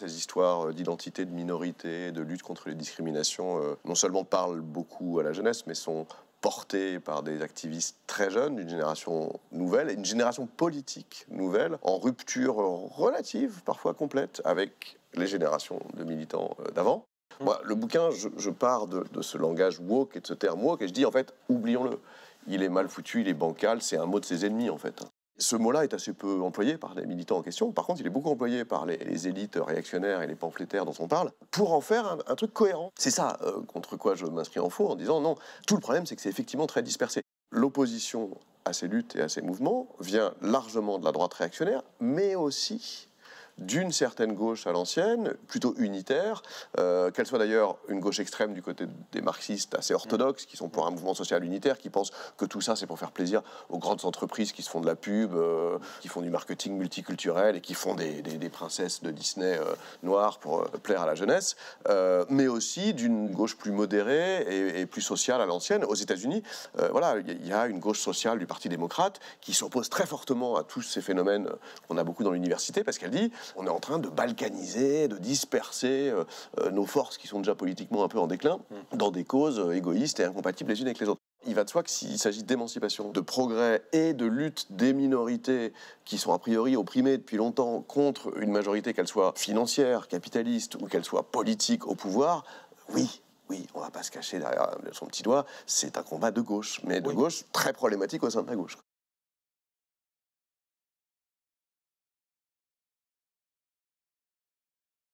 Ces histoires d'identité, de minorité, de lutte contre les discriminations, euh, non seulement parlent beaucoup à la jeunesse, mais sont portées par des activistes très jeunes, d'une génération nouvelle, et une génération politique nouvelle, en rupture relative, parfois complète, avec les générations de militants euh, d'avant. Mmh. Moi, le bouquin, je, pars de, de, ce langage woke et de ce terme woke, et je dis en fait, oublions-le. Il est mal foutu, il est bancal, c'est un mot de ses ennemis en fait. Ce mot-là est assez peu employé par les militants en question. Par contre, il est beaucoup employé par les, élites réactionnaires et les pamphlétaires dont on parle pour en faire un, truc cohérent. C'est ça euh, contre quoi je m'inscris en faux en disant non, tout le problème c'est que c'est effectivement très dispersé. L'opposition à ces luttes et à ces mouvements vient largement de la droite réactionnaire, mais aussi d'une certaine gauche à l'ancienne, plutôt unitaire, euh, qu'elle soit d'ailleurs une gauche extrême du côté des marxistes assez orthodoxes, qui sont pour un mouvement social unitaire, qui pensent que tout ça c'est pour faire plaisir aux grandes entreprises qui se font de la pub, euh, qui font du marketing multiculturel et qui font des, princesses de Disney euh, noires pour plaire à la jeunesse, mais aussi d'une gauche plus modérée et, plus sociale à l'ancienne. Aux États-Unis, voilà, il y a une gauche sociale du Parti démocrate qui s'oppose très fortement à tous ces phénomènes qu'on a beaucoup dans l'université, parce qu'elle dit on est en train de balkaniser, de disperser euh, euh, nos forces qui sont déjà politiquement un peu en déclin mm. dans des causes euh, égoïstes et incompatibles les unes avec les autres. Il va de soi que s'il s'agit d'émancipation, de progrès et de lutte des minorités qui sont a priori opprimées depuis longtemps contre une majorité, qu'elle soit financière, capitaliste ou qu'elle soit politique au pouvoir, oui, oui, on va pas se cacher derrière son petit doigt, c'est un combat de gauche, mais de gauche très problématique au sein de la gauche.